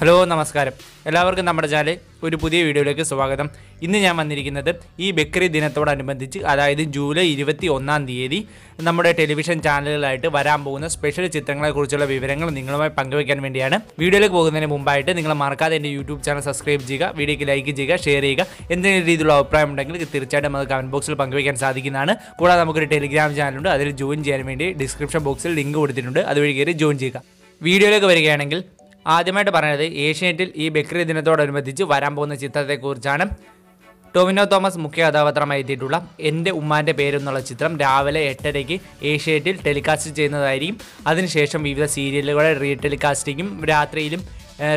Hello നമസ്കാരം. എല്ലാവർക്കും നമ്മുടെ ചാനൽ ഒരു പുതിയ വീഡിയോയിലേക്ക് സ്വാഗതം. ഇന്ന് ഞാൻ വന്നിരിക്കുന്നത് ഈ ബക്രീദ് ദിനത്തോടനുബന്ധിച്ച് അതായത് ജൂലൈ ഇരുപത്തി ഒന്നാം തീയതി നമ്മുടെ ടെലിവിഷൻ ചാനലുകളായിട്ട് വരാൻ പോകുന്ന സ്പെഷ്യൽ ചിത്രങ്ങളെക്കുറിച്ചുള്ള വിവരങ്ങൾ നിങ്ങളുമായി പങ്കുവയ്ക്കാൻ വേണ്ടിയാണ്. വീഡിയോയിലേക്ക് പോകുന്നതിന് മുമ്പായിട്ട് നിങ്ങൾ മറക്കാതെ എന്റെ യൂട്യൂബ് ചാനൽ സബ്സ്ക്രൈബ് ചെയ്യുക വീഡിയോയ്ക്ക് ലൈക്ക് ചെയ്യുക ഷെയർ ചെയ്യുക എന്തെങ്കിലും രീതിയിലുള്ള അഭിപ്രായം ഉണ്ടെങ്കിൽ തീർച്ചയായിട്ടും നമുക്ക് കമന്റ് ബോക്സിൽ പങ്കുവയ്ക്കാൻ സാധിക്കുന്നതാണ്. കൂടാതെ നമുക്കൊരു ടെലിഗ്രാം ചാനലുണ്ട് അതിൽ ജോയിൻ ചെയ്യാൻ വേണ്ടി ഡിസ്ക്രിപ്ഷൻ ബോക്സിൽ ലിങ്ക് കൊടുത്തിട്ടുണ്ട് അതുവഴി കയറി ജോയിൻ ചെയ്യുക. വീഡിയോയിലേക്ക് വരികയാണെങ്കിൽ ആദ്യമായിട്ട് പറയുന്നത് ഏഷ്യനെറ്റിൽ ഈ ബക്രീ ദിനത്തോടനുബന്ധിച്ച് വരാൻ പോകുന്ന ചിത്രത്തെക്കുറിച്ചാണ്. ടൊവിനോ തോമസ് മുഖ്യ കഥാപാത്രമായി എത്തിയിട്ടുള്ള എന്റെ ഉമ്മാന്റെ പേരെന്നുള്ള ചിത്രം രാവിലെ എട്ടരയ്ക്ക് ഏഷ്യനെറ്റിൽ ടെലികാസ്റ്റ് ചെയ്യുന്നതായിരിക്കും. അതിനുശേഷം വിവിധ സീരിയലുകളെ റീ ടെലികാസ്റ്റിങ്ങും രാത്രിയിലും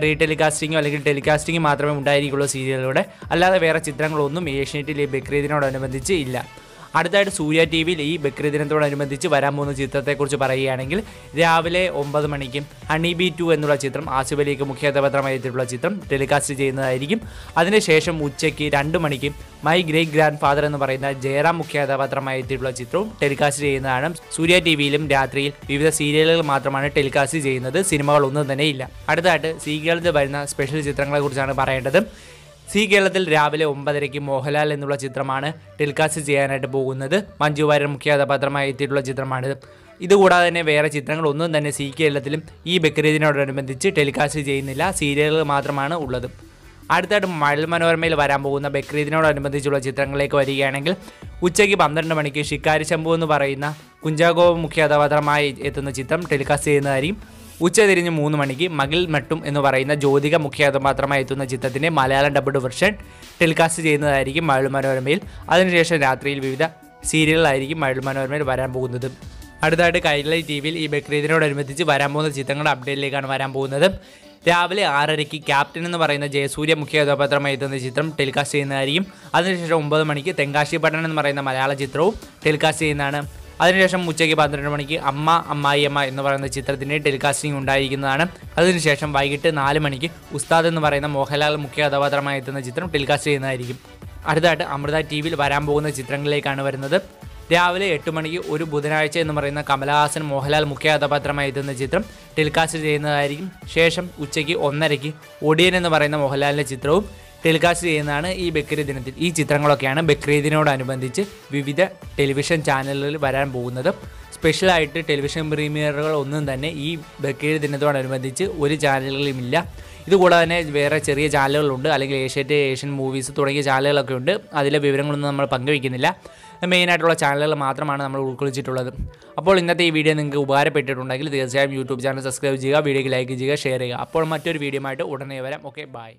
റീ ടെലികാസ്റ്റിങ്ങോ അല്ലെങ്കിൽ ടെലികാസ്റ്റിംഗ് മാത്രമേ ഉണ്ടായിരിക്കുള്ളൂ സീരിയലുകളുടെ. അല്ലാതെ വേറെ ചിത്രങ്ങളൊന്നും ഏഷ്യനെറ്റിൽ ഈ ബക്രി ദിനോടനുബന്ധിച്ച് ഇല്ല. അടുത്തായിട്ട് സൂര്യ ടി വിയിൽ ഈ ബക്രി ദിനത്തോടനുബന്ധിച്ച് വരാൻ പോകുന്ന ചിത്രത്തെക്കുറിച്ച് പറയുകയാണെങ്കിൽ രാവിലെ ഒമ്പത് മണിക്ക് ഹണി ബി ടു എന്നുള്ള ചിത്രം ആസിഫ് അലിക്ക് ചിത്രം ടെലികാസ്റ്റ് ചെയ്യുന്നതായിരിക്കും. അതിനുശേഷം ഉച്ചയ്ക്ക് രണ്ട് മണിക്ക് മൈ ഗ്രേറ്റ് ഗ്രാൻഡ് ഫാദർ എന്ന് പറയുന്ന ജയറാം മുഖ്യ കഥാപാത്രമായി എത്തിയിട്ടുള്ള ചിത്രവും ടെലികാസ്റ്റ് ചെയ്യുന്നതാണ്. സൂര്യ ടി വിയിലും രാത്രിയിൽ വിവിധ സീരിയലുകൾ മാത്രമാണ് ടെലികാസ്റ്റ് ചെയ്യുന്നത്. സിനിമകളൊന്നും തന്നെ ഇല്ല അടുത്തായിട്ട് സീരിയലിൽ വരുന്ന സ്പെഷ്യൽ ചിത്രങ്ങളെക്കുറിച്ചാണ് പറയേണ്ടത്. സി കേരളത്തിൽ രാവിലെ ഒമ്പതരയ്ക്ക് മോഹൻലാൽ എന്നുള്ള ചിത്രമാണ് ടെലികാസ്റ്റ് ചെയ്യാനായിട്ട് പോകുന്നത്. മഞ്ജു വാര്യർ മുഖ്യ കഥാപാത്രമായി എത്തിയിട്ടുള്ള ചിത്രമാണിത് ഇതുകൂടാതെ തന്നെ വേറെ ചിത്രങ്ങളൊന്നും തന്നെ സി കേരളത്തിലും ഈ ബക്രീദിനോടനുബന്ധിച്ച് ടെലികാസ്റ്റ് ചെയ്യുന്നില്ല. സീരിയലുകൾ മാത്രമാണ് ഉള്ളത്. അടുത്തായിട്ട് മഴൽ മനോരമയിൽ വരാൻ പോകുന്ന ബക്രീദിനോടനുബന്ധിച്ചുള്ള ചിത്രങ്ങളിലേക്ക് വരികയാണെങ്കിൽ ഉച്ചയ്ക്ക് പന്ത്രണ്ട് മണിക്ക് ഷിക്കാരി ശംഭു എന്ന് പറയുന്ന കുഞ്ചാഗോ മുഖ്യ കഥാപാത്രമായി എത്തുന്ന ചിത്രം ടെലികാസ്റ്റ് ചെയ്യുന്നതായിരിക്കും. ഉച്ചതിരിഞ്ഞ് മൂന്ന് മണിക്ക് മകിൽ മട്ടും എന്ന് പറയുന്ന ജ്യോതിക മുഖ്യ കഥാപാത്രമായി എത്തുന്ന ചിത്രത്തിന്റെ മലയാളം ഡബ്ഡ് വെർഷൻ ടെലികാസ്റ്റ് ചെയ്യുന്നതായിരിക്കും മഴ മനോരമയിൽ. അതിനുശേഷം രാത്രിയിൽ വിവിധ സീരിയലുകളായിരിക്കും മഴ മനോരമയിൽ വരാൻ പോകുന്നത്. അടുത്തായിട്ട് കൈലൈ ടി വിയിൽ ഈ ബക്രീദിനോടനുബന്ധിച്ച് വരാൻ പോകുന്ന ചിത്രങ്ങളുടെ അപ്ഡേറ്റിലേക്കാണ് വരാൻ പോകുന്നത്. രാവിലെ ആറരയ്ക്ക് ക്യാപ്റ്റൻ എന്ന് പറയുന്ന ജയസൂര്യ മുഖ്യ കഥാപാത്രമായി എത്തുന്ന ചിത്രം ടെലികാസ്റ്റ് ചെയ്യുന്നതായിരിക്കും. അതിനുശേഷം ഒമ്പത് മണിക്ക് തെങ്കാശി പട്ടണം എന്ന് പറയുന്ന മലയാള ചിത്രവും ടെലികാസ്റ്റ് ചെയ്യുന്നതാണ്. അതിനുശേഷം ഉച്ചയ്ക്ക് പന്ത്രണ്ട് മണിക്ക് അമ്മ അമ്മായിയമ്മ എന്ന് പറയുന്ന ചിത്രത്തിന്റെ ടെലികാസ്റ്റിംഗ് ഉണ്ടായിരിക്കുന്നതാണ്. അതിനുശേഷം വൈകിട്ട് നാല് മണിക്ക് ഉസ്താദ് എന്ന് പറയുന്ന മോഹൻലാൽ മുഖ്യ കഥാപാത്രമായി എത്തുന്ന ചിത്രം ടെലികാസ്റ്റ് ചെയ്യുന്നതായിരിക്കും. അടുത്തായിട്ട് അമൃത ടി വിയിൽ വരാൻ പോകുന്ന ചിത്രങ്ങളിലേക്കാണ് വരുന്നത്. രാവിലെ എട്ട് മണിക്ക് ഒരു ബുധനാഴ്ച എന്ന് പറയുന്ന കമലഹാസൻ മോഹൻലാൽ മുഖ്യ കഥാപാത്രമായി എത്തുന്ന ചിത്രം ടെലികാസ്റ്റ് ചെയ്യുന്നതായിരിക്കും. ശേഷം ഉച്ചയ്ക്ക് ഒന്നരയ്ക്ക് ഒടിയൻ എന്ന് പറയുന്ന മോഹൻലാലിന്റെ ചിത്രവും ടെലികാസ്റ്റ് ചെയ്യുന്നതാണ് ഈ ബക്രീദ് ദിനത്തിൽ. ഈ ചിത്രങ്ങളൊക്കെയാണ് ബക്രീദിനോടനുബന്ധിച്ച് വിവിധ ടെലിവിഷൻ ചാനലുകളിൽ വരാൻ പോകുന്നതും. സ്പെഷ്യലായിട്ട് ടെലിവിഷൻ പ്രീമിയറുകൾ ഒന്നും തന്നെ ഈ ബക്രീദ് ദിനത്തോടനുബന്ധിച്ച് ഒരു ചാനലുകളിലുമില്ല. ഇതുകൂടാതെ തന്നെ വേറെ ചെറിയ ചാനലുകളുണ്ട്. അല്ലെങ്കിൽ ഏഷ്യാറ്റ് ഏഷ്യൻ മൂവീസ് തുടങ്ങിയ ചാനലുകളൊക്കെ ഉണ്ട്. അതിലെ വിവരങ്ങളൊന്നും നമ്മൾ പങ്കുവയ്ക്കുന്നില്ല. മെയിനായിട്ടുള്ള ചാനലുകൾ മാത്രമാണ് നമ്മൾ ഉൾക്കൊള്ളിച്ചിട്ടുള്ളത്. അപ്പോൾ ഇന്നത്തെ ഈ വീഡിയോ നിങ്ങൾക്ക് ഉപകാരപ്പെട്ടിട്ടുണ്ടെങ്കിൽ തീർച്ചയായും യൂട്യൂബ് ചാനൽ സബ്സ്ക്രൈബ് ചെയ്യുക വീഡിയോക്ക് ലൈക്ക് ചെയ്യുക ഷെയർ ചെയ്യുക. അപ്പോൾ മറ്റൊരു വീഡിയോ ആയിട്ട് ഉടനെ വരാം. Okay bye